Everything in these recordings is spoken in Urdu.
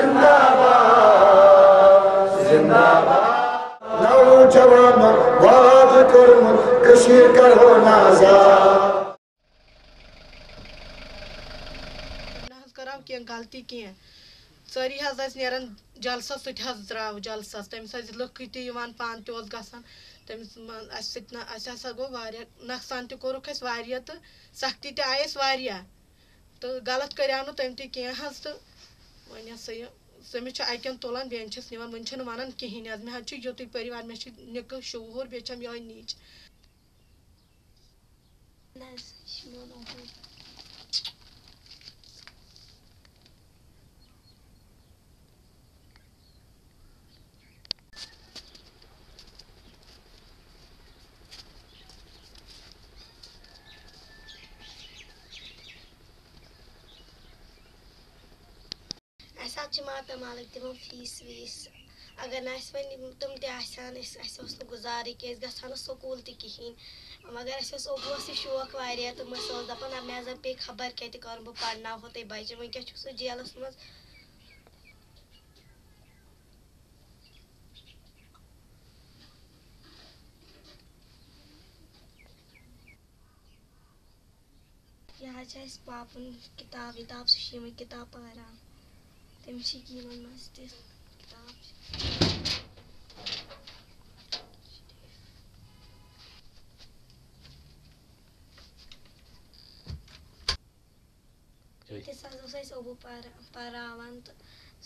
زندہ باد زندہ باد واد کشیر کرو نازاد کراو غلطی کینٛہہ سٲری حظ نیران جلسس سُہ تہِ حظ درٛاو جلسس تٔمِس ٲسۍ لُکھ تہِ یِوان پانہٕ تہِ اوس گژھان تٔمِس ہسا واریاہ واریاہ تہٕ سختی تہِ آیہِ اَسہِ واریاہ تہٕ غلط کریو نہٕ تٔمۍ تہِ کینٛہہ حظ تہٕ ون ہسا یہ تٔمِس چھُ اَکٮ۪ن تُلان بیٚیَن چھِس نِوان وٕنہِ چھِنہٕ وَنان کِہیٖنۍ حظ مےٚ حظ چھُ یُتُے پٔرِوار مےٚ چھِ نِکہٕ بیٚیہِ چھَم یِہوٚے نِچ اَسہِ چھِ ماتامالٕکۍ دِوان فیٖس ویٖس اگر نہٕ اَسہِ وۄنۍ تِم تہِ آسہِ ہن أسۍ اَسہِ اوس نہٕ گُزارٕے کینٛہہ أسۍ گژھٕ ہو نہٕ سکوٗل تہِ کِہیٖنۍ مگر اَسہِ اوس اوبوٗسٕے شوق واریاہ تہٕ أسۍ اوس دَپان نہ مےٚ زَن پیٚیہِ خبر کیٛاہ تہِ کَرُن بہٕ پَرناوہو تۄہہِ بَچہِ وٕنکٮ۪س چھُ سُہ جیلَس منٛز یہِ حظ چھِ اَسہِ پاپَن کِتاب وِتاب سُہ چھِ یِمَے کِتاب پَران تٔمِس چھِ یِمَن منٛز تہِ کِتاب چھِ ییٚتِس حظ اوس اَسہِ اوبوٗ پَرا پَراوان تہٕ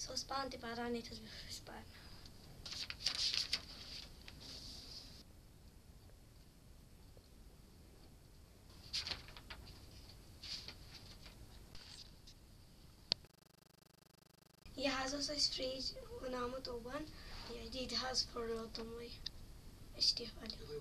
سُہ اوس پانہٕ تہِ پَران ییٚتِس بہٕ ٲسۍ پَران یہِ جی حظ اوس اَسہِ فرٛج بَناومُت اوٚبن ییٚتہِ حظ پھٕڑرو تِموٕے اسٹی والیو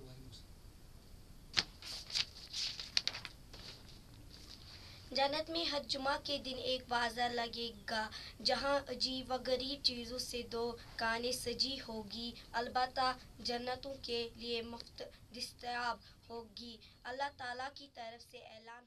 جنت میں ہر جمعہ کے دن ایک بازار لگے گا، جہاں عجیب و غریب چیزوں سے دو کانیں سجی ہوگی۔ البتہ جنتوں کے لیے مفت دستیاب ہوگی۔ اللہ تعالیٰ کی طرف سے اعلان